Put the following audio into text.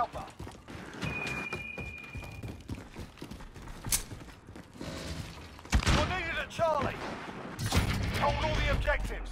Alpha. We're needed at Charlie. Hold all the objectives.